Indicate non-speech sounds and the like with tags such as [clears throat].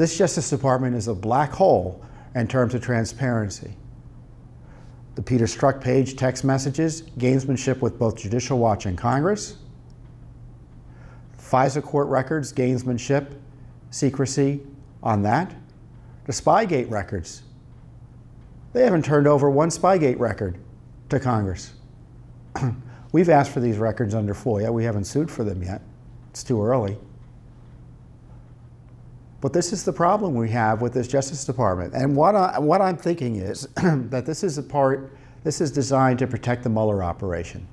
This Justice Department is a black hole in terms of transparency. The Peter Strzok page text messages, gamesmanship with both Judicial Watch and Congress, FISA court records, gamesmanship, secrecy on that. The Spygate records. They haven't turned over one Spygate record to Congress. [clears throat] We've asked for these records under FOIA. We haven't sued for them yet. It's too early. But this is the problem we have with this Justice Department. And what, I, what I'm thinking is [clears throat] that this is a part, this is designed to protect the Mueller operation.